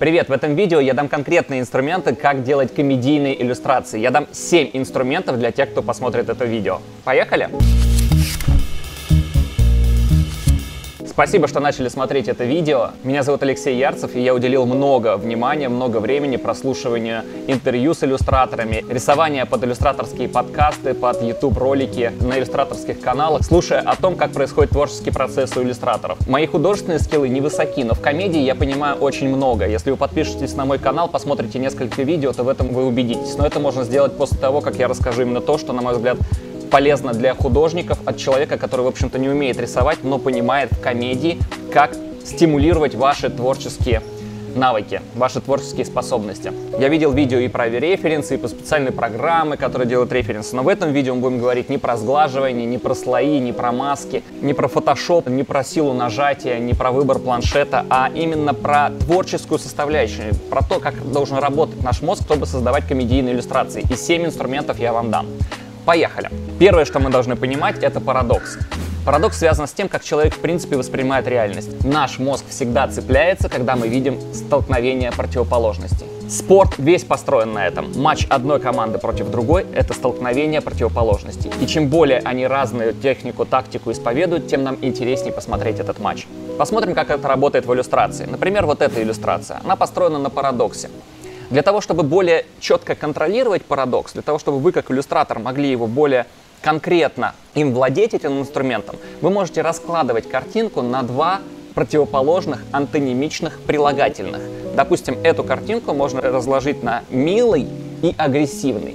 Привет! В этом видео я дам конкретные инструменты, как делать комедийные иллюстрации. Я дам 7 инструментов для тех, кто посмотрит это видео. Поехали! Спасибо, что начали смотреть это видео. Меня зовут Алексей Ярцев, и я уделил много внимания, много времени прослушиванию интервью с иллюстраторами, рисования под иллюстраторские подкасты, под YouTube-ролики на иллюстраторских каналах, слушая о том, как происходит творческий процесс у иллюстраторов. Мои художественные скиллы невысоки, но в комедии я понимаю очень много. Если вы подпишетесь на мой канал, посмотрите несколько видео, то в этом вы убедитесь. Но это можно сделать после того, как я расскажу именно то, что, на мой взгляд, полезно для художников от человека, который, в общем-то, не умеет рисовать, но понимает в комедии, как стимулировать ваши творческие навыки, ваши творческие способности. Я видел видео и про референсы, и по специальной программы, которые делают референсы, но в этом видео мы будем говорить не про сглаживание, не про слои, не про маски, не про фотошоп, не про силу нажатия, не про выбор планшета, а именно про творческую составляющую, про то, как должен работать наш мозг, чтобы создавать комедийные иллюстрации. И 7 инструментов я вам дам. Поехали. Первое, что мы должны понимать, это парадокс. Парадокс связан с тем, как человек в принципе воспринимает реальность. Наш мозг всегда цепляется, когда мы видим столкновение противоположностей. Спорт весь построен на этом. Матч одной команды против другой — это столкновение противоположностей. И чем более они разную технику, тактику исповедуют, тем нам интереснее посмотреть этот матч. Посмотрим, как это работает в иллюстрации. Например, вот эта иллюстрация. Она построена на парадоксе. Для того, чтобы более четко контролировать парадокс, для того, чтобы вы как иллюстратор могли его более конкретно им владеть этим инструментом, вы можете раскладывать картинку на два противоположных антонимичных прилагательных. Допустим, эту картинку можно разложить на милый и агрессивный.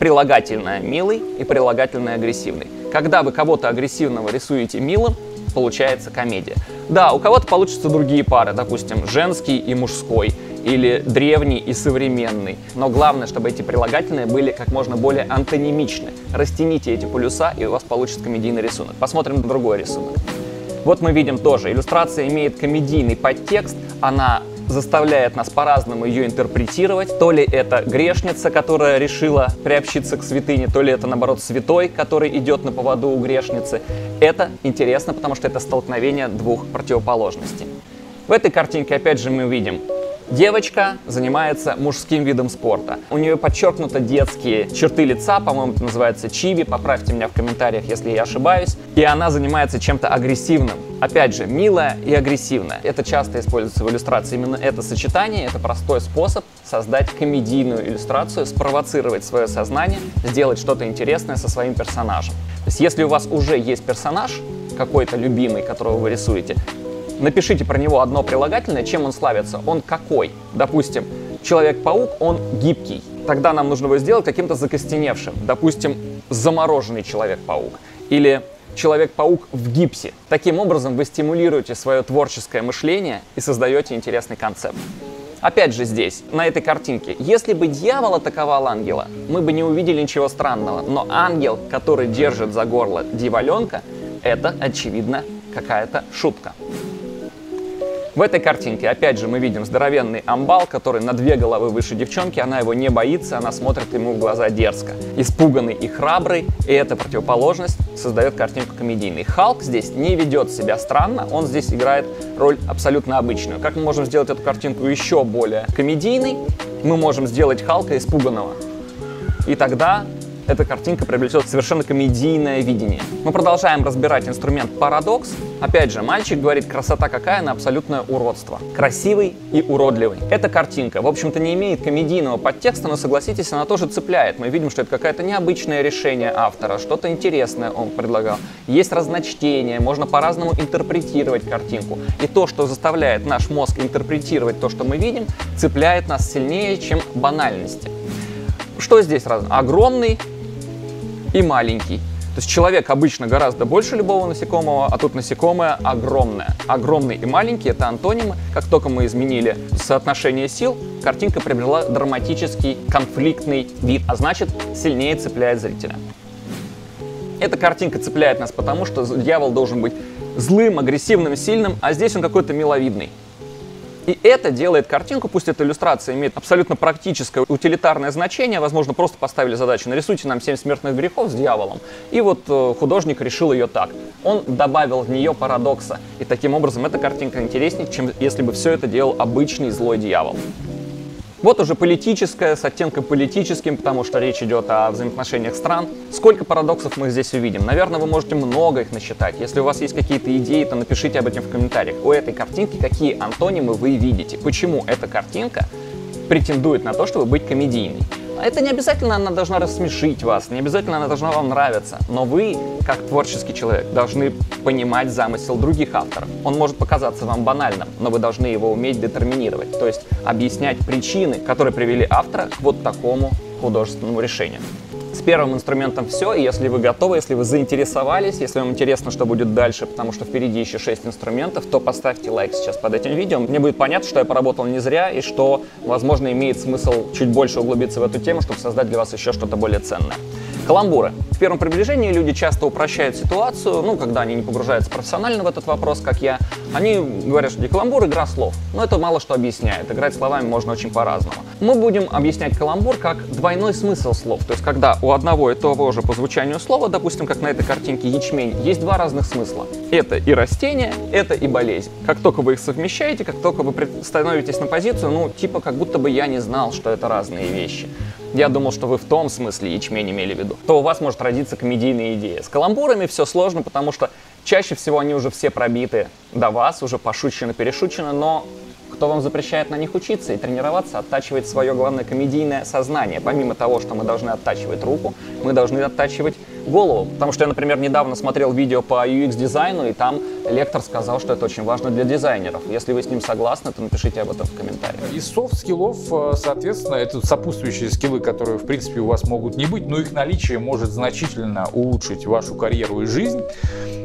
Прилагательное милый и прилагательное агрессивный. Когда вы кого-то агрессивного рисуете милым, получается комедия. Да, у кого-то получатся другие пары, допустим, женский и мужской или древний и современный. Но главное, чтобы эти прилагательные были как можно более антонимичны. Растяните эти полюса, и у вас получится комедийный рисунок. Посмотрим на другой рисунок. Вот мы видим тоже, иллюстрация имеет комедийный подтекст, она заставляет нас по-разному ее интерпретировать. То ли это грешница, которая решила приобщиться к святыне, то ли это, наоборот, святой, который идет на поводу у грешницы. Это интересно, потому что это столкновение двух противоположностей. В этой картинке, опять же, мы видим Девочка занимается мужским видом спорта. У нее подчеркнуты детские черты лица, по-моему, это называется чиби, поправьте меня в комментариях, если я ошибаюсь. И она занимается чем-то агрессивным. Опять же, милая и агрессивная. Это часто используется в иллюстрации. Именно это сочетание, это простой способ создать комедийную иллюстрацию, спровоцировать свое сознание, сделать что-то интересное со своим персонажем. То есть, если у вас уже есть персонаж, какой-то любимый, которого вы рисуете, напишите про него одно прилагательное, чем он славится. Он какой? Допустим, Человек-паук, он гибкий. Тогда нам нужно его сделать каким-то закостеневшим. Допустим, замороженный Человек-паук. Или Человек-паук в гипсе. Таким образом вы стимулируете свое творческое мышление и создаете интересный концепт. Опять же здесь, на этой картинке, если бы дьявол атаковал ангела, мы бы не увидели ничего странного. Но ангел, который держит за горло дьяволенка, это, очевидно, какая-то шутка. В этой картинке, опять же, мы видим здоровенный амбал, который на две головы выше девчонки, она его не боится, она смотрит ему в глаза дерзко. Испуганный и храбрый, и эта противоположность создает картинку комедийной. Халк здесь не ведет себя странно, он здесь играет роль абсолютно обычную. Как мы можем сделать эту картинку еще более комедийной? Мы можем сделать Халка испуганного. И тогда эта картинка приобретет совершенно комедийное видение. Мы продолжаем разбирать инструмент парадокс. Опять же, мальчик говорит, красота какая, на абсолютное уродство. Красивый и уродливый. Эта картинка, в общем-то, не имеет комедийного подтекста, но, согласитесь, она тоже цепляет. Мы видим, что это какое-то необычное решение автора, что-то интересное он предлагал. Есть разночтение, можно по-разному интерпретировать картинку. И то, что заставляет наш мозг интерпретировать то, что мы видим, цепляет нас сильнее, чем банальности. Что здесь разно? Огромный и маленький. То есть человек обычно гораздо больше любого насекомого, а тут насекомое огромное. Огромный и маленький — это антонимы. Как только мы изменили соотношение сил, картинка приобрела драматический, конфликтный вид, а значит, сильнее цепляет зрителя. Эта картинка цепляет нас потому, что дьявол должен быть злым, агрессивным, сильным, а здесь он какой-то миловидный. И это делает картинку, пусть эта иллюстрация имеет абсолютно практическое, утилитарное значение, возможно, просто поставили задачу, нарисуйте нам 7 смертных грехов с дьяволом. И вот э, художник решил ее так. Он добавил в нее парадокса. И таким образом эта картинка интереснее, чем если бы все это делал обычный злой дьявол. Вот уже политическое, с оттенком политическим, потому что речь идет о взаимоотношениях стран. Сколько парадоксов мы здесь увидим? Наверное, вы можете много их насчитать. Если у вас есть какие-то идеи, то напишите об этом в комментариях. У этой картинки какие антонимы вы видите? Почему эта картинка претендует на то, чтобы быть комедийной? Это не обязательно она должна рассмешить вас, не обязательно она должна вам нравиться, но вы, как творческий человек, должны понимать замысел других авторов. Он может показаться вам банальным, но вы должны его уметь детерминировать, то есть объяснять причины, которые привели автора к вот такому художественному решению. С первым инструментом все, и если вы готовы, если вы заинтересовались, если вам интересно, что будет дальше, потому что впереди еще 6 инструментов, то поставьте лайк сейчас под этим видео. Мне будет понятно, что я поработал не зря, и что, возможно, имеет смысл чуть больше углубиться в эту тему, чтобы создать для вас еще что-то более ценное. Каламбуры. В первом приближении люди часто упрощают ситуацию, ну, когда они не погружаются профессионально в этот вопрос, как я. Они говорят, что каламбур — игра слов. Но это мало что объясняет. Играть словами можно очень по-разному. Мы будем объяснять каламбур как двойной смысл слов. То есть, когда у одного и того же по звучанию слова, допустим, как на этой картинке ячмень, есть два разных смысла. Это и растение, это и болезнь. Как только вы их совмещаете, как только вы становитесь на позицию, ну, типа, как будто бы я не знал, что это разные вещи я думал, что вы в том смысле ячмень имели в виду, то у вас может родиться комедийная идея. С каламбурами все сложно, потому что чаще всего они уже все пробиты до вас, уже пошучено-перешучено, но кто вам запрещает на них учиться и тренироваться, оттачивать свое главное комедийное сознание. Помимо того, что мы должны оттачивать руку, мы должны оттачивать голову. Потому что я, например, недавно смотрел видео по UX-дизайну, и там лектор сказал, что это очень важно для дизайнеров. Если вы с ним согласны, то напишите об этом в комментариях. Из софт-скиллов, э, соответственно, это сопутствующие скиллы, которые, в принципе, у вас могут не быть, но их наличие может значительно улучшить вашу карьеру и жизнь.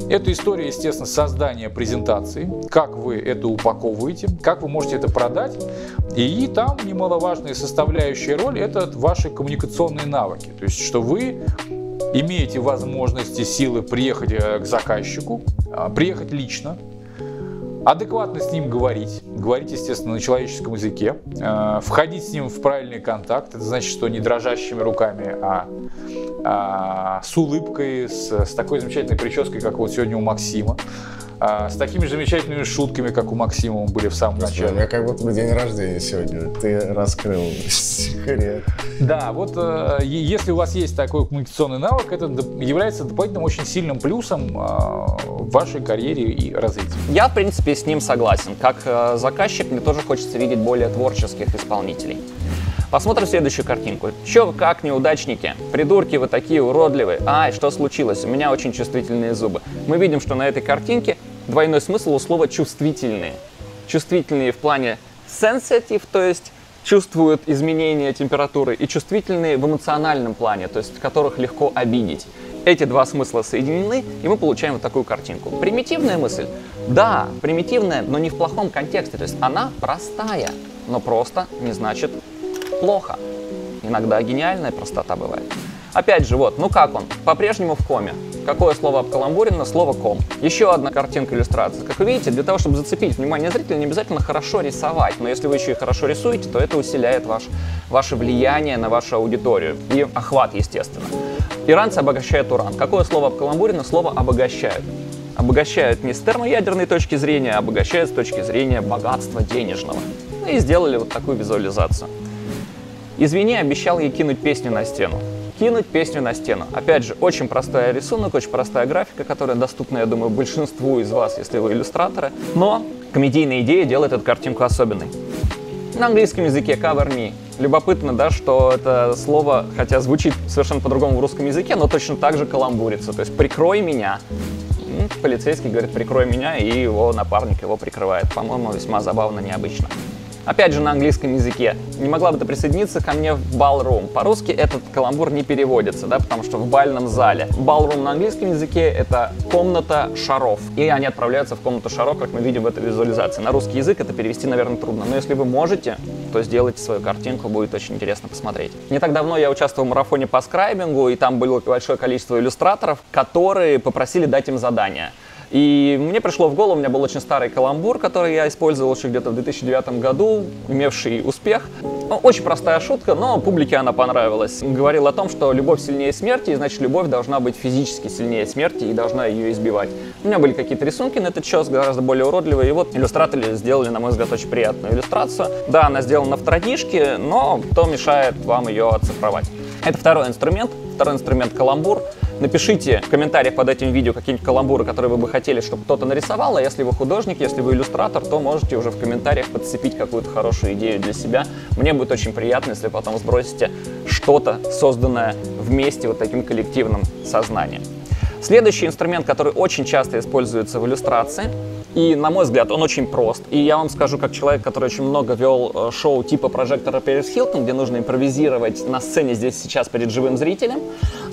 Это история, естественно, создания презентации, как вы это упаковываете, как вы можете это продать. И там немаловажная составляющая роль – это ваши коммуникационные навыки. То есть, что вы имеете возможности, силы приехать э, к заказчику, а, приехать лично, адекватно с ним говорить, говорить, естественно, на человеческом языке, э, входить с ним в правильный контакт, это значит, что не дрожащими руками, а, а с улыбкой, с, такой замечательной прической, как вот сегодня у Максима, а, с такими же замечательными шутками, как у Максима были в самом Господи, начале. У меня как будто бы день рождения сегодня. Ты раскрыл секрет. Да, вот э, если у вас есть такой коммуникационный навык, это является дополнительным очень сильным плюсом э, в вашей карьере и развитии. Я, в принципе, с ним согласен. Как э, заказчик, мне тоже хочется видеть более творческих исполнителей. Посмотрим следующую картинку. Че как неудачники? Придурки вы такие уродливые. Ай, что случилось? У меня очень чувствительные зубы. Мы видим, что на этой картинке двойной смысл у слова чувствительные. Чувствительные в плане sensitive, то есть чувствуют изменения температуры, и чувствительные в эмоциональном плане, то есть которых легко обидеть. Эти два смысла соединены, и мы получаем вот такую картинку. Примитивная мысль? Да, примитивная, но не в плохом контексте. То есть она простая, но просто не значит плохо. Иногда гениальная простота бывает. Опять же, вот, ну как он? По-прежнему в коме. Какое слово обкаламбурено? Слово ком. Еще одна картинка иллюстрации. Как вы видите, для того, чтобы зацепить внимание зрителя, не обязательно хорошо рисовать. Но если вы еще и хорошо рисуете, то это усиляет ваш, ваше влияние на вашу аудиторию. И охват, естественно. Иранцы обогащают уран. Какое слово обкаламбурено? Слово обогащают. Обогащают не с термоядерной точки зрения, а обогащают с точки зрения богатства денежного. Ну и сделали вот такую визуализацию. Извини, обещал ей кинуть песню на стену. Кинуть песню на стену. Опять же, очень простой рисунок, очень простая графика, которая доступна, я думаю, большинству из вас, если вы иллюстраторы. Но комедийная идея делает эту картинку особенной. На английском языке cover me. Любопытно, да, что это слово, хотя звучит совершенно по-другому в русском языке, но точно так же каламбурится. То есть «прикрой меня». Полицейский говорит «прикрой меня», и его напарник его прикрывает. По-моему, весьма забавно, необычно. Опять же на английском языке. Не могла бы ты присоединиться ко мне в ballroom. По-русски этот каламбур не переводится, да, потому что в бальном зале. Ballroom на английском языке это комната шаров. И они отправляются в комнату шаров, как мы видим в этой визуализации. На русский язык это перевести, наверное, трудно. Но если вы можете, то сделайте свою картинку, будет очень интересно посмотреть. Не так давно я участвовал в марафоне по скрайбингу, и там было большое количество иллюстраторов, которые попросили дать им задание. И мне пришло в голову, у меня был очень старый каламбур, который я использовал еще где-то в 2009 году, имевший успех. Ну, очень простая шутка, но публике она понравилась. Говорил о том, что любовь сильнее смерти, и значит любовь должна быть физически сильнее смерти и должна ее избивать. У меня были какие-то рисунки на этот час, гораздо более уродливые, и вот иллюстраторы сделали, на мой взгляд, очень приятную иллюстрацию. Да, она сделана в традишке, но кто мешает вам ее оцифровать? Это второй инструмент, второй инструмент каламбур. Напишите в комментариях под этим видео какие-нибудь каламбуры, которые вы бы хотели, чтобы кто-то нарисовал, а если вы художник, если вы иллюстратор, то можете уже в комментариях подцепить какую-то хорошую идею для себя. Мне будет очень приятно, если потом сбросите что-то, созданное вместе вот таким коллективным сознанием. Следующий инструмент, который очень часто используется в иллюстрации, и, на мой взгляд, он очень прост. И я вам скажу, как человек, который очень много вел э, шоу типа прожектора Пэрис Хилтон, где нужно импровизировать на сцене здесь сейчас перед живым зрителем,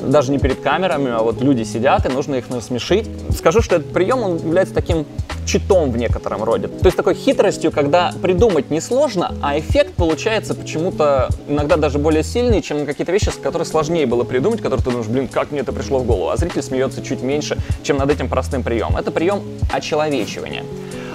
даже не перед камерами, а вот люди сидят, и нужно их насмешить. Скажу, что этот прием, он является таким читом в некотором роде. То есть такой хитростью, когда придумать несложно, а эффект получается почему-то иногда даже более сильный, чем какие-то вещи, которые сложнее было придумать, которые ты думаешь, блин, как мне это пришло в голову, а зритель смеется чуть меньше, чем над этим простым приемом. Это прием очеловечивания.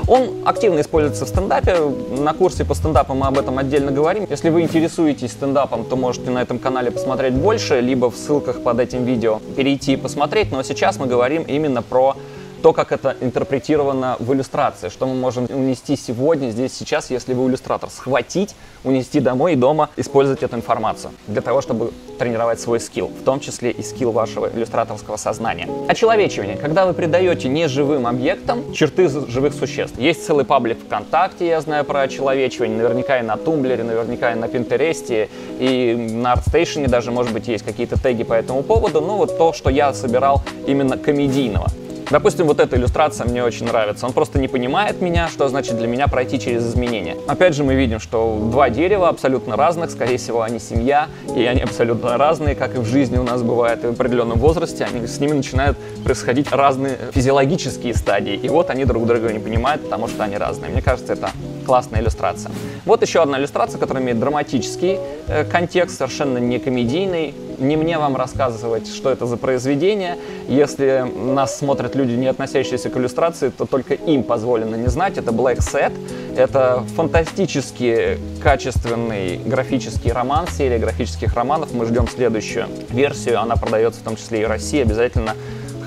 Он активно используется в стендапе. На курсе по стендапу мы об этом отдельно говорим. Если вы интересуетесь стендапом, то можете на этом канале посмотреть больше, либо в ссылках под этим видео перейти и посмотреть. Но сейчас мы говорим именно про то, как это интерпретировано в иллюстрации, что мы можем унести сегодня, здесь, сейчас, если вы иллюстратор, схватить, унести домой и дома использовать эту информацию для того, чтобы тренировать свой скилл, в том числе и скилл вашего иллюстраторского сознания. Очеловечивание. Когда вы придаете неживым объектам черты живых существ. Есть целый паблик ВКонтакте, я знаю про очеловечивание, наверняка и на Tumblr е, наверняка и на Pinterest е, и на ArtStation даже, может быть, есть какие-то теги по этому поводу, ну вот то, что я собирал именно комедийного. Допустим, вот эта иллюстрация мне очень нравится. Он просто не понимает меня, что значит для меня пройти через изменения. Опять же, мы видим, что два дерева абсолютно разных, скорее всего, они семья, и они абсолютно разные, как и в жизни у нас бывает. И в определенном возрасте они, с ними начинают происходить разные физиологические стадии. И вот они друг друга не понимают, потому что они разные. Мне кажется, это классная иллюстрация. Вот еще одна иллюстрация, которая имеет драматический э, контекст, совершенно не комедийный. Не мне вам рассказывать, что это за произведение. Если нас смотрят люди, не относящиеся к иллюстрации, то только им позволено не знать. Это Black Set. Это фантастически качественный графический роман, серия графических романов. Мы ждем следующую версию. Она продается в том числе и в России. Обязательно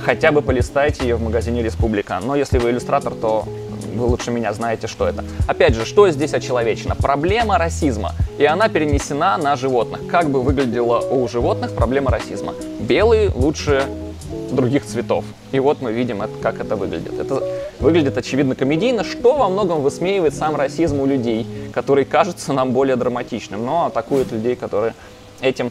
хотя бы полистайте ее в магазине Республика. Но если вы иллюстратор, то вы лучше меня знаете, что это. Опять же, что здесь очеловечено? Проблема расизма, и она перенесена на животных. Как бы выглядела у животных проблема расизма? Белые лучше других цветов. И вот мы видим, это, как это выглядит. Это выглядит очевидно комедийно, что во многом высмеивает сам расизм у людей, который кажется нам более драматичным, но атакует людей, которые этим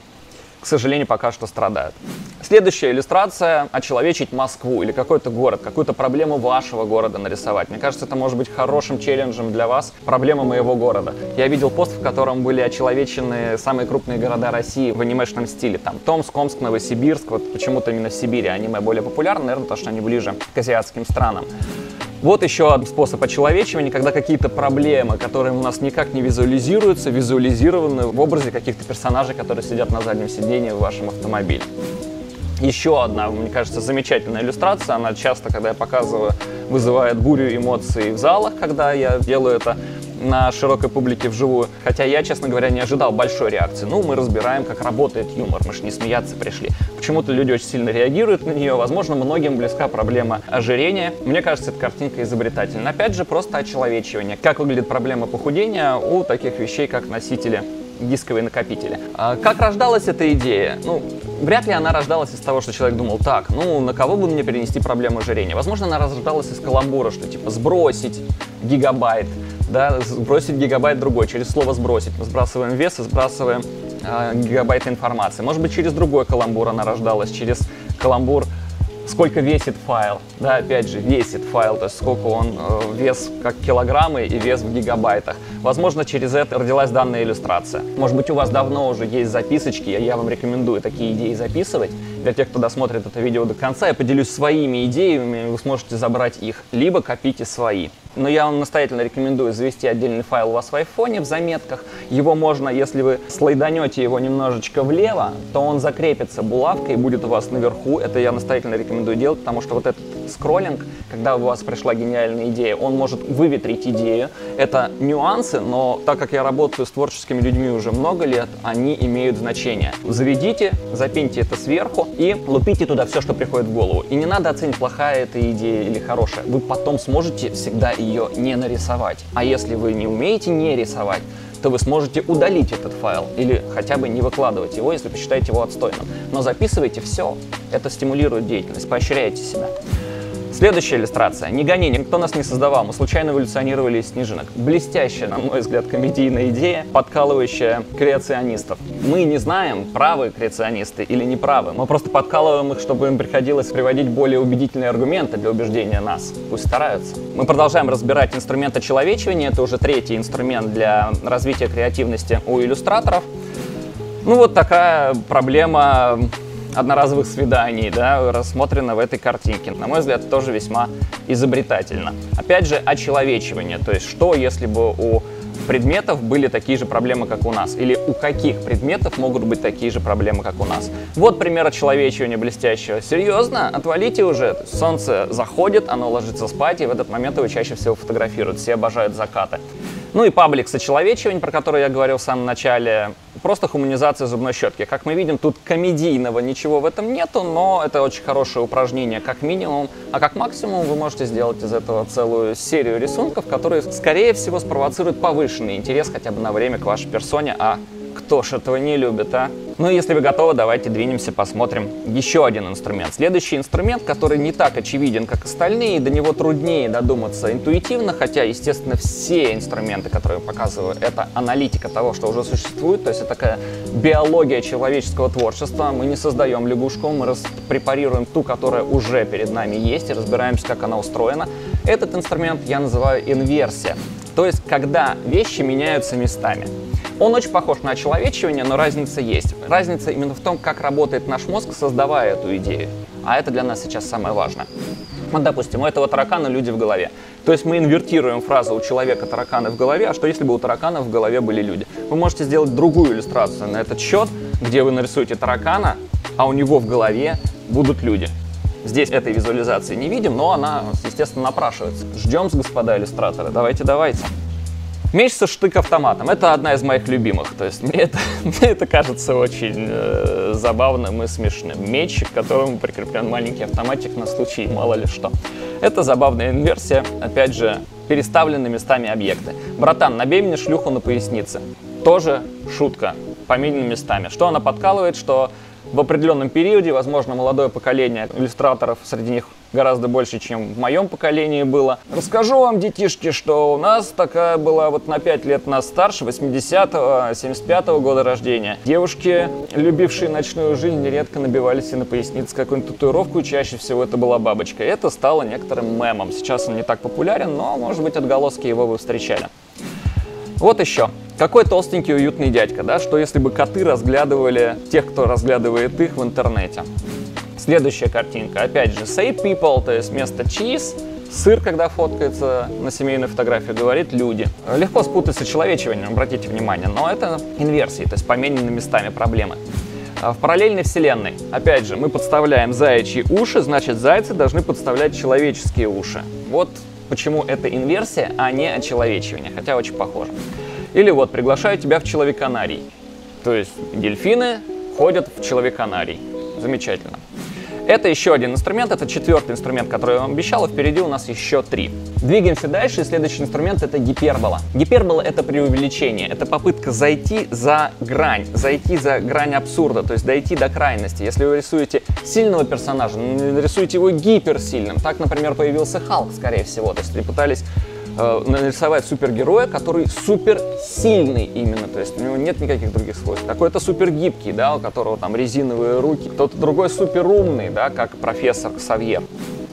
к сожалению, пока что страдают. Следующая иллюстрация – очеловечить Москву или какой-то город, какую-то проблему вашего города нарисовать. Мне кажется, это может быть хорошим челленджем для вас, проблема моего города. Я видел пост, в котором были очеловечены самые крупные города России в анимешном стиле. Там Томск, Омск, Новосибирск, вот почему-то именно в Сибири аниме более популярно, наверное, потому что они ближе к азиатским странам. Вот еще один способ очеловечивания, когда какие-то проблемы, которые у нас никак не визуализируются, визуализированы в образе каких-то персонажей, которые сидят на заднем сидении в вашем автомобиле. Еще одна, мне кажется, замечательная иллюстрация. Она часто, когда я показываю, вызывает бурю эмоций в залах, когда я делаю это на широкой публике вживую. Хотя я, честно говоря, не ожидал большой реакции. Ну, мы разбираем, как работает юмор, мы же не смеяться пришли. Почему-то люди очень сильно реагируют на нее. Возможно, многим близка проблема ожирения. Мне кажется, эта картинка изобретательна. Опять же, просто очеловечивание. Как выглядит проблема похудения у таких вещей, как носители дисковые накопители. А как рождалась эта идея? Ну, вряд ли она рождалась из того, что человек думал, так, ну, на кого бы мне перенести проблему ожирения? Возможно, она рождалась из каламбура, что типа сбросить гигабайт, да, сбросить гигабайт другой, через слово сбросить. Мы сбрасываем вес и сбрасываем э, гигабайт информации. Может быть, через другой каламбур она рождалась, через каламбур сколько весит файл, да, опять же, весит файл, то есть сколько он э, вес как килограммы и вес в гигабайтах. Возможно, через это родилась данная иллюстрация. Может быть, у вас давно уже есть записочки, я вам рекомендую такие идеи записывать. Для тех, кто досмотрит это видео до конца, я поделюсь своими идеями, вы сможете забрать их, либо копите свои но я вам настоятельно рекомендую завести отдельный файл у вас в айфоне в заметках. Его можно, если вы слайданете его немножечко влево, то он закрепится булавкой и будет у вас наверху. Это я настоятельно рекомендую делать, потому что вот этот скроллинг, когда у вас пришла гениальная идея, он может выветрить идею. Это нюансы, но так как я работаю с творческими людьми уже много лет, они имеют значение. Заведите, запиньте это сверху и лупите туда все, что приходит в голову. И не надо оценить, плохая эта идея или хорошая. Вы потом сможете всегда ее не нарисовать. А если вы не умеете не рисовать, то вы сможете удалить этот файл или хотя бы не выкладывать его, если посчитаете его отстойным. Но записывайте все. Это стимулирует деятельность, поощряйте себя. Следующая иллюстрация. Не гони, никто нас не создавал. Мы случайно эволюционировали из снежинок. Блестящая, на мой взгляд, комедийная идея, подкалывающая креационистов. Мы не знаем, правы креационисты или неправы. Мы просто подкалываем их, чтобы им приходилось приводить более убедительные аргументы для убеждения нас. Пусть стараются. Мы продолжаем разбирать инструменты человечивания. Это уже третий инструмент для развития креативности у иллюстраторов. Ну вот такая проблема одноразовых свиданий, да, рассмотрено в этой картинке. На мой взгляд, тоже весьма изобретательно. Опять же, очеловечивание, то есть что, если бы у предметов были такие же проблемы, как у нас? Или у каких предметов могут быть такие же проблемы, как у нас? Вот пример очеловечивания блестящего. Серьезно? Отвалите уже. Солнце заходит, оно ложится спать, и в этот момент его чаще всего фотографируют. Все обожают закаты. Ну и паблик с очеловечиванием, про который я говорил в самом начале, просто хуманизация зубной щетки. Как мы видим, тут комедийного ничего в этом нету, но это очень хорошее упражнение как минимум, а как максимум вы можете сделать из этого целую серию рисунков, которые, скорее всего, спровоцируют повышенный интерес хотя бы на время к вашей персоне, а кто ж этого не любит, а? Ну если вы готовы, давайте двинемся, посмотрим еще один инструмент. Следующий инструмент, который не так очевиден, как остальные, до него труднее додуматься интуитивно, хотя, естественно, все инструменты, которые я показываю, это аналитика того, что уже существует, то есть это такая биология человеческого творчества. Мы не создаем лягушку, мы препарируем ту, которая уже перед нами есть, и разбираемся, как она устроена. Этот инструмент я называю инверсия, то есть когда вещи меняются местами. Он очень похож на очеловечивание, но разница есть. Разница именно в том, как работает наш мозг, создавая эту идею. А это для нас сейчас самое важное. Вот, допустим, у этого таракана люди в голове. То есть мы инвертируем фразу «у человека тараканы в голове», а что если бы у таракана в голове были люди? Вы можете сделать другую иллюстрацию на этот счет, где вы нарисуете таракана, а у него в голове будут люди. Здесь этой визуализации не видим, но она, естественно, напрашивается. Ждем, господа иллюстраторы. Давайте, давайте. Меч со штык-автоматом. Это одна из моих любимых. То есть мне это, мне это кажется очень э, забавным и смешным. Меч, к которому прикреплен маленький автоматик на случай мало ли что. Это забавная инверсия. Опять же, переставлены местами объекты. Братан, набей мне шлюху на пояснице. Тоже шутка. Поменены местами. Что она подкалывает, что в определенном периоде, возможно, молодое поколение иллюстраторов, среди них гораздо больше, чем в моем поколении было. Расскажу вам, детишки, что у нас такая была вот на 5 лет нас старше, 80-го, 75-го года рождения. Девушки, любившие ночную жизнь, нередко набивались и на пояснице какую-нибудь татуировку, и чаще всего это была бабочка. Это стало некоторым мемом. Сейчас он не так популярен, но, может быть, отголоски его вы встречали. Вот еще. Какой толстенький уютный дядька, да? Что если бы коты разглядывали тех, кто разглядывает их в интернете? Следующая картинка. Опять же, say people, то есть вместо cheese, сыр, когда фоткается на семейной фотографии, говорит люди. Легко спутать с очеловечиванием, обратите внимание, но это инверсии, то есть поменены местами проблемы. А в параллельной вселенной, опять же, мы подставляем заячьи уши, значит, зайцы должны подставлять человеческие уши. Вот почему это инверсия, а не очеловечивание, хотя очень похоже. Или вот, приглашаю тебя в человеконарий. То есть дельфины ходят в человеконарий. Замечательно. Это еще один инструмент, это четвертый инструмент, который я вам обещал, и впереди у нас еще три. Двигаемся дальше, и следующий инструмент это гипербола. Гипербола это преувеличение, это попытка зайти за грань, зайти за грань абсурда, то есть дойти до крайности. Если вы рисуете сильного персонажа, нарисуйте его гиперсильным. Так, например, появился Халк, скорее всего, то есть пытались э, нарисовать супергероя, который супер сильный именно, то есть у него нет никаких других свойств. Какой-то супер гибкий, да, у которого там резиновые руки, кто-то другой супер умный, да, как профессор Ксавьер.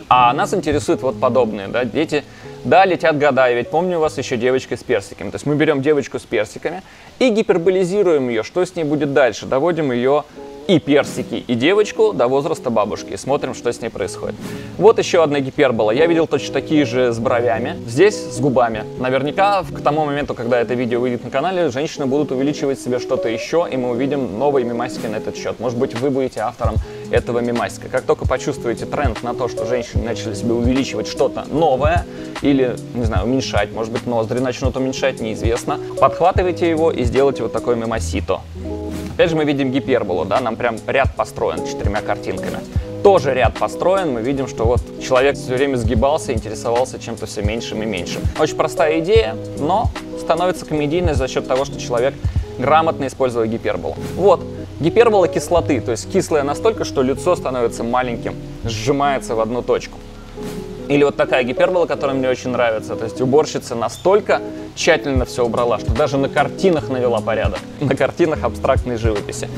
А нас интересуют вот подобные, да, дети, да, летят года, я ведь помню у вас еще девочка с персиками. То есть мы берем девочку с персиками и гиперболизируем ее, что с ней будет дальше, доводим ее и персики, и девочку до возраста бабушки. Смотрим, что с ней происходит. Вот еще одна гипербола. Я видел точно такие же с бровями. Здесь с губами. Наверняка к тому моменту, когда это видео выйдет на канале, женщины будут увеличивать себе что-то еще, и мы увидим новые мемасики на этот счет. Может быть, вы будете автором этого мемасика. Как только почувствуете тренд на то, что женщины начали себе увеличивать что-то новое, или, не знаю, уменьшать, может быть, ноздри начнут уменьшать, неизвестно, подхватывайте его и сделайте вот такой мемасито. Опять же мы видим гиперболу, да, нам прям ряд построен четырьмя картинками. Тоже ряд построен, мы видим, что вот человек все время сгибался, интересовался чем-то все меньшим и меньшим. Очень простая идея, но становится комедийной за счет того, что человек грамотно использовал гиперболу. Вот, гипербола кислоты, то есть кислая настолько, что лицо становится маленьким, сжимается в одну точку. Или вот такая гипербола, которая мне очень нравится. То есть уборщица настолько тщательно все убрала, что даже на картинах навела порядок. На картинах абстрактной живописи.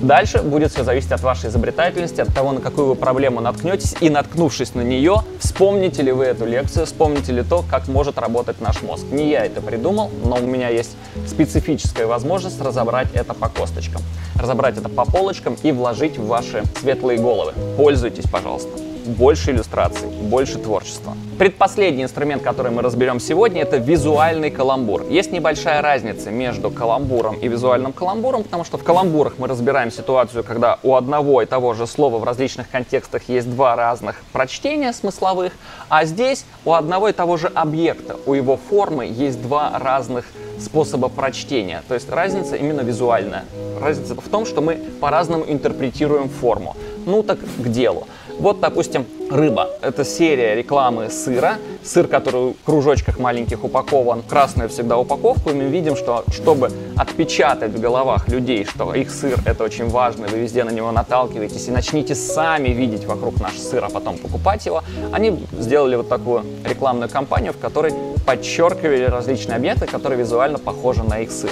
Дальше будет все зависеть от вашей изобретательности, от того, на какую вы проблему наткнетесь, и наткнувшись на нее, вспомните ли вы эту лекцию, вспомните ли то, как может работать наш мозг. Не я это придумал, но у меня есть специфическая возможность разобрать это по косточкам, разобрать это по полочкам и вложить в ваши светлые головы. Пользуйтесь, пожалуйста больше иллюстраций, больше творчества. Предпоследний инструмент, который мы разберем сегодня, это визуальный каламбур. Есть небольшая разница между каламбуром и визуальным каламбуром, потому что в каламбурах мы разбираем ситуацию, когда у одного и того же слова в различных контекстах есть два разных прочтения смысловых, а здесь у одного и того же объекта, у его формы есть два разных способа прочтения. То есть разница именно визуальная. Разница в том, что мы по-разному интерпретируем форму. Ну так к делу. Вот, допустим, рыба. Это серия рекламы сыра. Сыр, который в кружочках маленьких упакован, красную всегда упаковку. И мы видим, что чтобы отпечатать в головах людей, что их сыр это очень важно, вы везде на него наталкиваетесь и начните сами видеть вокруг наш сыр, а потом покупать его, они сделали вот такую рекламную кампанию, в которой подчеркивали различные объекты, которые визуально похожи на их сыр.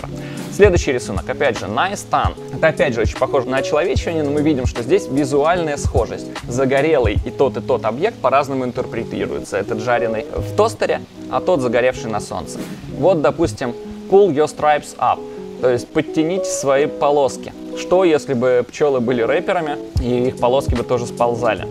Следующий рисунок, опять же, Найстан. Это опять же очень похоже на человечивание, но мы видим, что здесь визуальная схожесть. Загорелый и тот, и тот объект по-разному интерпретируется. Этот жареный в тостере, а тот загоревший на солнце. Вот, допустим, pull your stripes up, то есть подтяните свои полоски. Что, если бы пчелы были рэперами, и их полоски бы тоже сползали?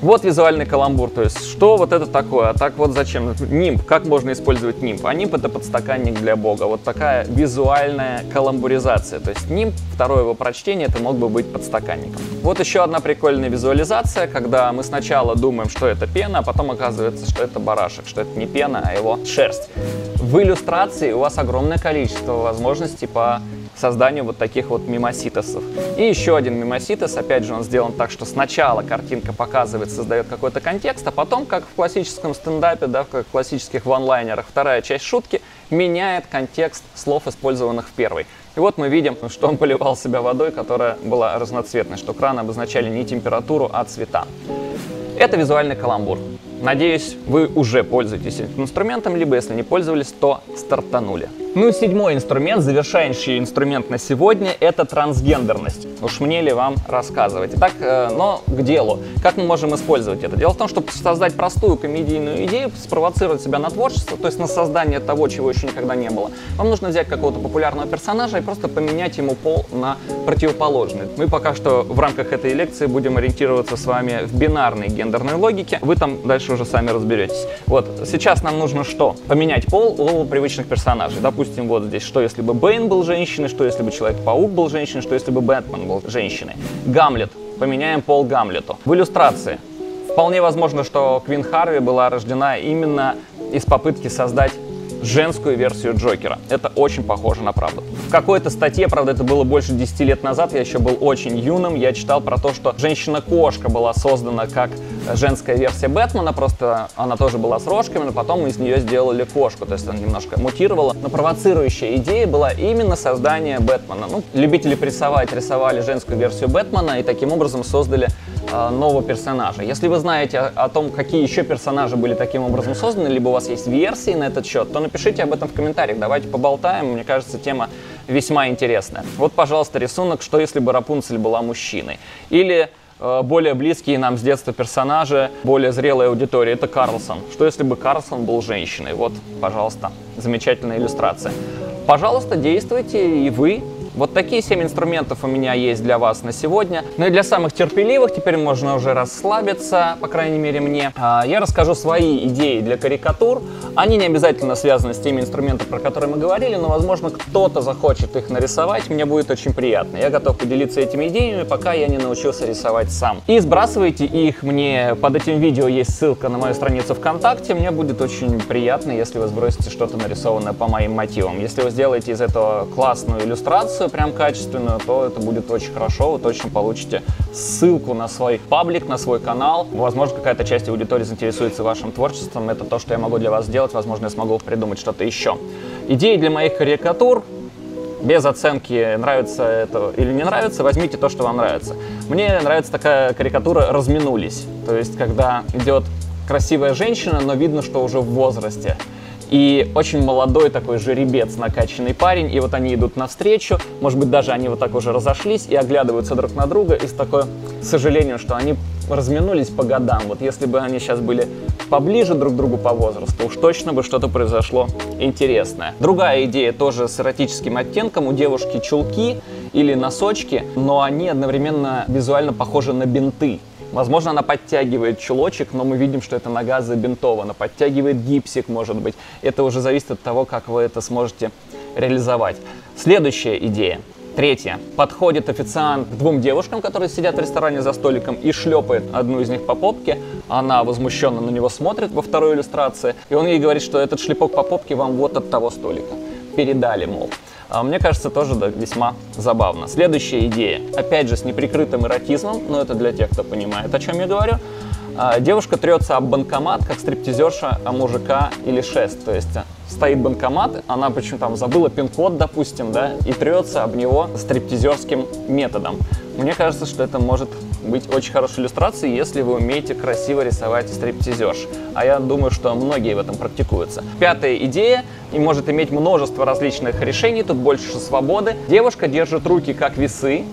Вот визуальный каламбур, то есть что вот это такое, а так вот зачем? Нимб, как можно использовать нимб? А нимб это подстаканник для бога, вот такая визуальная каламбуризация, то есть нимб, второе его прочтение, это мог бы быть подстаканником. Вот еще одна прикольная визуализация, когда мы сначала думаем, что это пена, а потом оказывается, что это барашек, что это не пена, а его шерсть. В иллюстрации у вас огромное количество возможностей по созданию вот таких вот мимоситосов. И еще один мимоситос, опять же, он сделан так, что сначала картинка показывает, создает какой-то контекст, а потом, как в классическом стендапе, да, как в классических ванлайнерах, вторая часть шутки меняет контекст слов, использованных в первой. И вот мы видим, что он поливал себя водой, которая была разноцветной, что краны обозначали не температуру, а цвета. Это визуальный каламбур. Надеюсь, вы уже пользуетесь этим инструментом, либо если не пользовались, то стартанули. Ну и седьмой инструмент, завершающий инструмент на сегодня, это трансгендерность. Уж мне ли вам рассказывать? Итак, э, но к делу. Как мы можем использовать это? Дело в том, чтобы создать простую комедийную идею, спровоцировать себя на творчество, то есть на создание того, чего еще никогда не было, вам нужно взять какого-то популярного персонажа и просто поменять ему пол на противоположный. Мы пока что в рамках этой лекции будем ориентироваться с вами в бинарной гендерной логике. Вы там дальше уже сами разберетесь. Вот, сейчас нам нужно что? Поменять пол у привычных персонажей. Допустим, вот здесь, что если бы Бэйн был женщиной, что если бы Человек-паук был женщиной, что если бы Бэтмен был женщиной. Гамлет. Поменяем пол Гамлету. В иллюстрации. Вполне возможно, что Квин Харви была рождена именно из попытки создать женскую версию Джокера. Это очень похоже на правду. В какой-то статье, правда, это было больше 10 лет назад, я еще был очень юным, я читал про то, что женщина-кошка была создана как женская версия Бэтмена, просто она тоже была с рожками, но потом мы из нее сделали кошку, то есть она немножко мутировала. Но провоцирующая идея была именно создание Бэтмена. Ну, любители рисовать рисовали женскую версию Бэтмена и таким образом создали э, нового персонажа. Если вы знаете о, о том, какие еще персонажи были таким образом созданы, либо у вас есть версии на этот счет, то напишите об этом в комментариях. Давайте поболтаем. Мне кажется, тема весьма интересная. Вот, пожалуйста, рисунок «Что если бы Рапунцель была мужчиной?» Или э, более близкие нам с детства персонажи, более зрелая аудитория, это Карлсон. Что если бы Карлсон был женщиной? Вот, пожалуйста, замечательная иллюстрация. Пожалуйста, действуйте и вы, Вот такие 7 инструментов у меня есть для вас на сегодня. Ну и для самых терпеливых теперь можно уже расслабиться, по крайней мере мне. А, я расскажу свои идеи для карикатур. Они не обязательно связаны с теми инструментами, про которые мы говорили, но, возможно, кто-то захочет их нарисовать. Мне будет очень приятно. Я готов поделиться этими идеями, пока я не научился рисовать сам. И сбрасывайте их мне. Под этим видео есть ссылка на мою страницу ВКонтакте. Мне будет очень приятно, если вы сбросите что-то нарисованное по моим мотивам. Если вы сделаете из этого классную иллюстрацию, прям качественную, то это будет очень хорошо. Вы точно получите ссылку на свой паблик, на свой канал. Возможно, какая-то часть аудитории заинтересуется вашим творчеством. Это то, что я могу для вас сделать. Возможно, я смогу придумать что-то еще. Идеи для моих карикатур без оценки, нравится это или не нравится, возьмите то, что вам нравится. Мне нравится такая карикатура «разминулись». То есть, когда идет красивая женщина, но видно, что уже в возрасте. И очень молодой такой жеребец, накачанный парень, и вот они идут навстречу, может быть, даже они вот так уже разошлись и оглядываются друг на друга, и с такой сожалением, что они разминулись по годам. Вот если бы они сейчас были поближе друг к другу по возрасту, уж точно бы что-то произошло интересное. Другая идея тоже с эротическим оттенком. У девушки чулки или носочки, но они одновременно визуально похожи на бинты. Возможно, она подтягивает чулочек, но мы видим, что эта нога забинтована. Подтягивает гипсик, может быть. Это уже зависит от того, как вы это сможете реализовать. Следующая идея. Третье. Подходит официант к двум девушкам, которые сидят в ресторане за столиком, и шлепает одну из них по попке. Она возмущенно на него смотрит во второй иллюстрации. И он ей говорит, что этот шлепок по попке вам вот от того столика. Передали, мол. А мне кажется, тоже да, весьма забавно. Следующая идея, опять же, с неприкрытым эротизмом, но это для тех, кто понимает, о чем я говорю. А, девушка трется об банкомат, как стриптизерша о мужика или шест. То есть стоит банкомат, она почему там забыла пин-код, допустим, да, и трется об него стриптизерским методом. Мне кажется, что это может быть очень хорошей иллюстрацией, если вы умеете красиво рисовать стриптизерш. А я думаю, что многие в этом практикуются. Пятая идея и может иметь множество различных решений, тут больше свободы. Девушка держит руки как весы,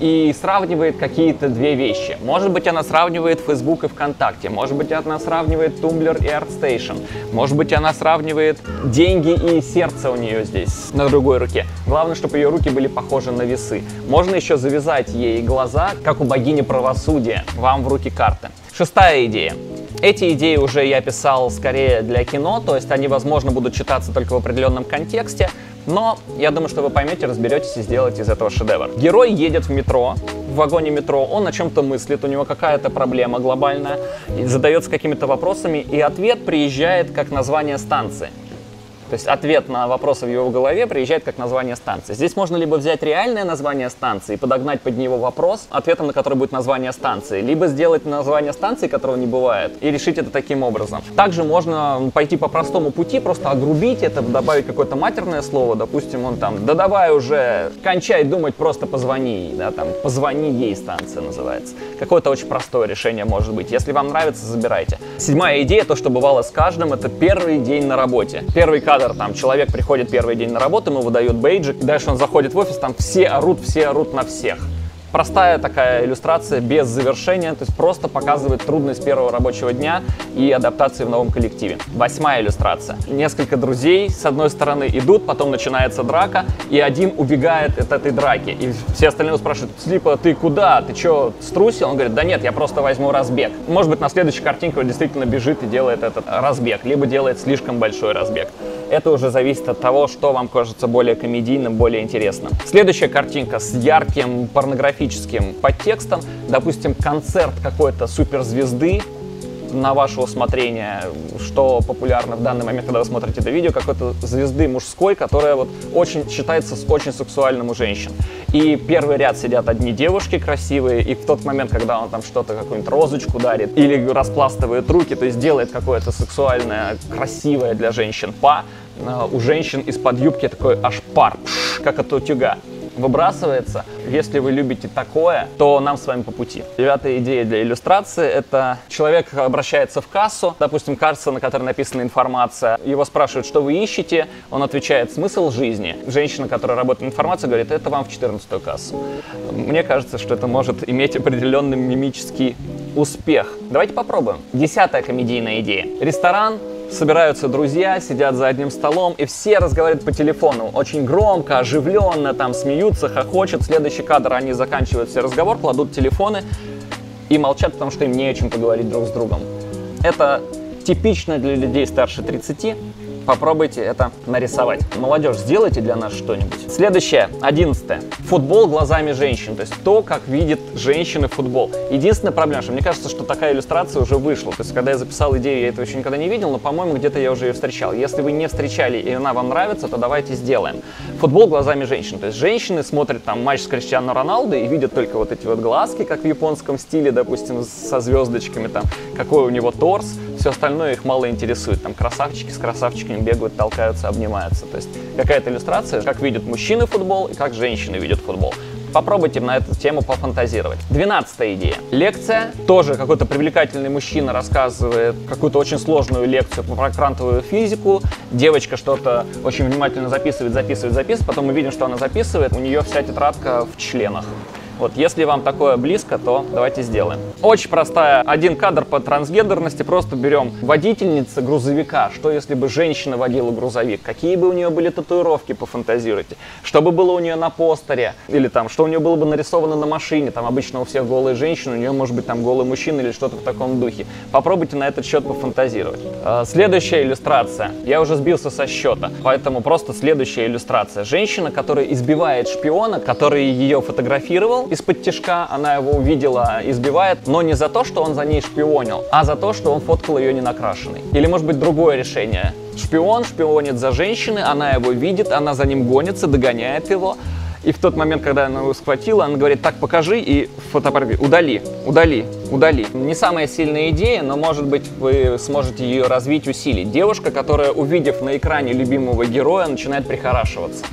и сравнивает какие-то две вещи. Может быть, она сравнивает Facebook и ВКонтакте, может быть, она сравнивает Tumblr и ArtStation, может быть, она сравнивает деньги и сердце у нее здесь на другой руке. Главное, чтобы ее руки были похожи на весы. Можно еще завязать ей глаза, как у богини правосудия, вам в руки карты. Шестая идея. Эти идеи уже я писал скорее для кино, то есть они, возможно, будут читаться только в определенном контексте, но я думаю, что вы поймете, разберетесь и сделаете из этого шедевр. Герой едет в метро, в вагоне метро, он о чем-то мыслит, у него какая-то проблема глобальная, задается какими-то вопросами, и ответ приезжает как название станции. То есть ответ на вопросы в его голове приезжает как название станции. Здесь можно либо взять реальное название станции и подогнать под него вопрос, ответом на который будет название станции, либо сделать название станции, которого не бывает, и решить это таким образом. Также можно пойти по простому пути, просто огрубить это, добавить какое-то матерное слово, допустим, он там, да давай уже, кончай думать, просто позвони, да, там, позвони ей станция называется. Какое-то очень простое решение может быть. Если вам нравится, забирайте. Седьмая идея, то, что бывало с каждым, это первый день на работе. Первый кадр кадр, там человек приходит первый день на работу, ему выдают бейджик, дальше он заходит в офис, там все орут, все орут на всех простая такая иллюстрация без завершения, то есть просто показывает трудность первого рабочего дня и адаптации в новом коллективе. Восьмая иллюстрация. Несколько друзей с одной стороны идут, потом начинается драка, и один убегает от этой драки. И все остальные спрашивают, Слипа, ты куда? Ты что, струсил? Он говорит, да нет, я просто возьму разбег. Может быть, на следующей картинке он действительно бежит и делает этот разбег, либо делает слишком большой разбег. Это уже зависит от того, что вам кажется более комедийным, более интересным. Следующая картинка с ярким порнографическим подтекстом. Допустим, концерт какой-то суперзвезды, на ваше усмотрение, что популярно в данный момент, когда вы смотрите это видео, какой-то звезды мужской, которая вот очень считается очень сексуальным у женщин. И первый ряд сидят одни девушки красивые, и в тот момент, когда он там что-то, какую-нибудь розочку дарит, или распластывает руки, то есть делает какое-то сексуальное, красивое для женщин па, э, у женщин из-под юбки такой аж пар, пш, как от утюга выбрасывается. Если вы любите такое, то нам с вами по пути. Девятая идея для иллюстрации – это человек обращается в кассу, допустим, касса, на которой написана информация. Его спрашивают, что вы ищете, он отвечает «смысл жизни». Женщина, которая работает информацией, говорит «это вам в 14 кассу». Мне кажется, что это может иметь определенный мимический успех. Давайте попробуем. Десятая комедийная идея. Ресторан собираются друзья, сидят за одним столом, и все разговаривают по телефону. Очень громко, оживленно, там смеются, хохочут. Следующий кадр, они заканчивают все разговор, кладут телефоны и молчат, потому что им не о чем поговорить друг с другом. Это типично для людей старше 30, Попробуйте это нарисовать. Молодежь, сделайте для нас что-нибудь. Следующее, одиннадцатое. Футбол глазами женщин. То есть то, как видит женщины футбол. Единственная проблема, что мне кажется, что такая иллюстрация уже вышла. То есть когда я записал идею, я этого еще никогда не видел, но, по-моему, где-то я уже ее встречал. Если вы не встречали и она вам нравится, то давайте сделаем. Футбол глазами женщин. То есть женщины смотрят там матч с Криштиану Роналду и видят только вот эти вот глазки, как в японском стиле, допустим, со звездочками, там, какой у него торс, все остальное их мало интересует. Там красавчики с красавчиками бегают, толкаются, обнимаются. То есть какая-то иллюстрация, как видят мужчины футбол и как женщины видят футбол. Попробуйте на эту тему пофантазировать. Двенадцатая идея. Лекция. Тоже какой-то привлекательный мужчина рассказывает какую-то очень сложную лекцию про квантовую физику. Девочка что-то очень внимательно записывает, записывает, записывает. Потом мы видим, что она записывает. У нее вся тетрадка в членах. Вот, если вам такое близко, то давайте сделаем. Очень простая, один кадр по трансгендерности, просто берем водительница грузовика, что если бы женщина водила грузовик, какие бы у нее были татуировки, пофантазируйте, что бы было у нее на постере, или там, что у нее было бы нарисовано на машине, там обычно у всех голые женщины, у нее может быть там голый мужчина или что-то в таком духе. Попробуйте на этот счет пофантазировать. А, следующая иллюстрация. Я уже сбился со счета, поэтому просто следующая иллюстрация. Женщина, которая избивает шпиона, который ее фотографировал, из-под тяжка, она его увидела, избивает, но не за то, что он за ней шпионил, а за то, что он фоткал ее не накрашенной. Или может быть другое решение. Шпион шпионит за женщиной, она его видит, она за ним гонится, догоняет его. И в тот момент, когда она его схватила, она говорит, так, покажи, и фотоаппарат говорит, удали, удали, удали. Не самая сильная идея, но, может быть, вы сможете ее развить, усилить. Девушка, которая, увидев на экране любимого героя, начинает прихорашиваться.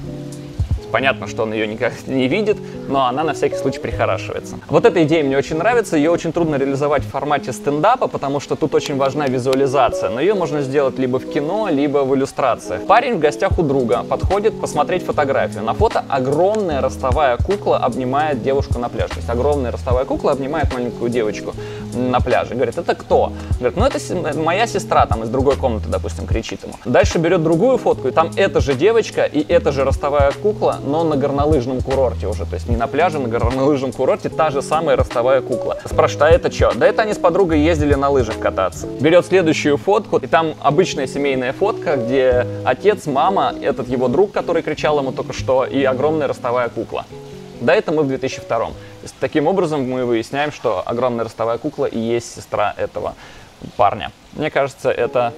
Понятно, что он ее никак не видит, но она на всякий случай прихорашивается. Вот эта идея мне очень нравится, ее очень трудно реализовать в формате стендапа, потому что тут очень важна визуализация, но ее можно сделать либо в кино, либо в иллюстрациях. Парень в гостях у друга подходит посмотреть фотографию. На фото огромная ростовая кукла обнимает девушку на пляже. То есть огромная ростовая кукла обнимает маленькую девочку на пляже. Говорит, это кто? Говорит, ну это моя сестра там из другой комнаты, допустим, кричит ему. Дальше берет другую фотку, и там эта же девочка и эта же ростовая кукла, но на горнолыжном курорте уже. То есть не на пляже, на горнолыжном курорте та же самая ростовая кукла. Спрашивает, а это что? Да это они с подругой ездили на лыжах кататься. Берет следующую фотку, и там обычная семейная фотка, где отец, мама, этот его друг, который кричал ему только что, и огромная ростовая кукла. Да, это мы в 2002 Таким образом мы выясняем, что огромная ростовая кукла и есть сестра этого парня. Мне кажется, это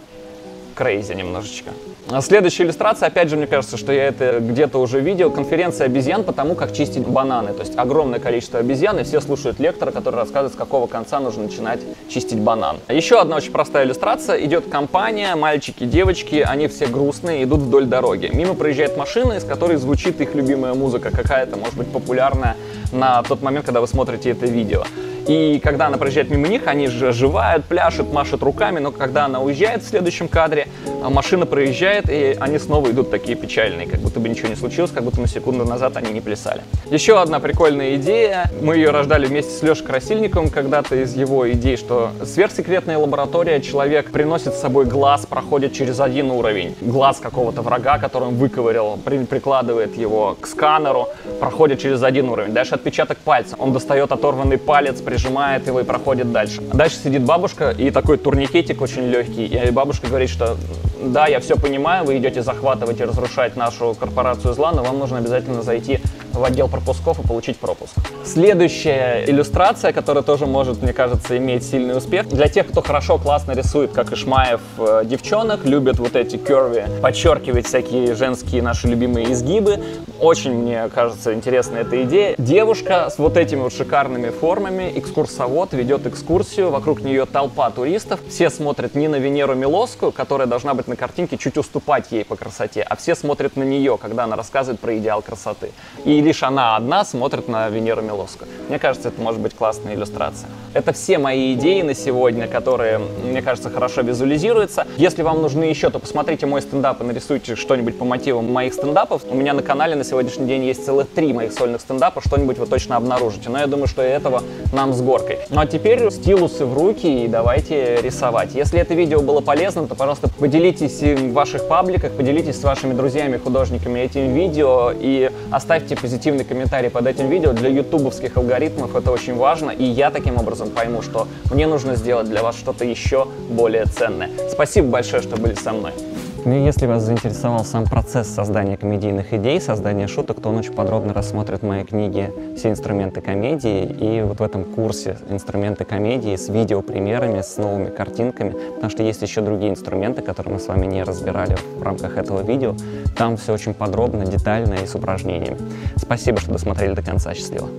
крейзи немножечко. А следующая иллюстрация, опять же, мне кажется, что я это где-то уже видел. Конференция обезьян по тому, как чистить бананы. То есть огромное количество обезьян, и все слушают лектора, который рассказывает, с какого конца нужно начинать чистить банан. Еще одна очень простая иллюстрация. Идет компания, мальчики, девочки, они все грустные, идут вдоль дороги. Мимо проезжает машина, из которой звучит их любимая музыка, какая-то, может быть, популярная на тот момент, когда вы смотрите это видео. И когда она проезжает мимо них, они же оживают, пляшут, машут руками, но когда она уезжает в следующем кадре, а машина проезжает, и они снова идут такие печальные, как будто бы ничего не случилось, как будто на секунду назад они не плясали. Еще одна прикольная идея. Мы ее рождали вместе с Лешей Красильниковым когда-то из его идей, что сверхсекретная лаборатория, человек приносит с собой глаз, проходит через один уровень. Глаз какого-то врага, который он выковырял, при, прикладывает его к сканеру, проходит через один уровень. Дальше отпечаток пальца. Он достает оторванный палец, прижимает его и проходит дальше. Дальше сидит бабушка и такой турникетик очень легкий. И бабушка говорит, что да, я все понимаю, вы идете захватывать и разрушать нашу корпорацию зла, но вам нужно обязательно зайти в отдел пропусков и получить пропуск. Следующая иллюстрация, которая тоже может, мне кажется, иметь сильный успех. Для тех, кто хорошо, классно рисует, как Ишмаев, э, девчонок, любят вот эти керви, подчеркивать всякие женские наши любимые изгибы. Очень, мне кажется, интересная эта идея. Девушка с вот этими вот шикарными формами, экскурсовод, ведет экскурсию, вокруг нее толпа туристов. Все смотрят не на Венеру Милосскую, которая должна быть на картинке чуть уступать ей по красоте, а все смотрят на нее, когда она рассказывает про идеал красоты. И лишь она одна смотрит на Венеру Милоску. Мне кажется, это может быть классная иллюстрация. Это все мои идеи на сегодня, которые, мне кажется, хорошо визуализируются. Если вам нужны еще, то посмотрите мой стендап и нарисуйте что-нибудь по мотивам моих стендапов. У меня на канале на сегодняшний день есть целых три моих сольных стендапа, что-нибудь вы точно обнаружите. Но я думаю, что этого нам с горкой. Ну а теперь стилусы в руки и давайте рисовать. Если это видео было полезным, то, пожалуйста, поделитесь в ваших пабликах, поделитесь с вашими друзьями-художниками этим видео и оставьте позитивный комментарий под этим видео. Для ютубовских алгоритмов это очень важно, и я таким образом пойму, что мне нужно сделать для вас что-то еще более ценное. Спасибо большое, что были со мной. Ну и если вас заинтересовал сам процесс создания комедийных идей, создания шуток, то он очень подробно рассмотрит в моей книге «Все инструменты комедии». И вот в этом курсе «Инструменты комедии» с видеопримерами, с новыми картинками, потому что есть еще другие инструменты, которые мы с вами не разбирали в рамках этого видео. Там все очень подробно, детально и с упражнениями. Спасибо, что досмотрели до конца. Счастливо!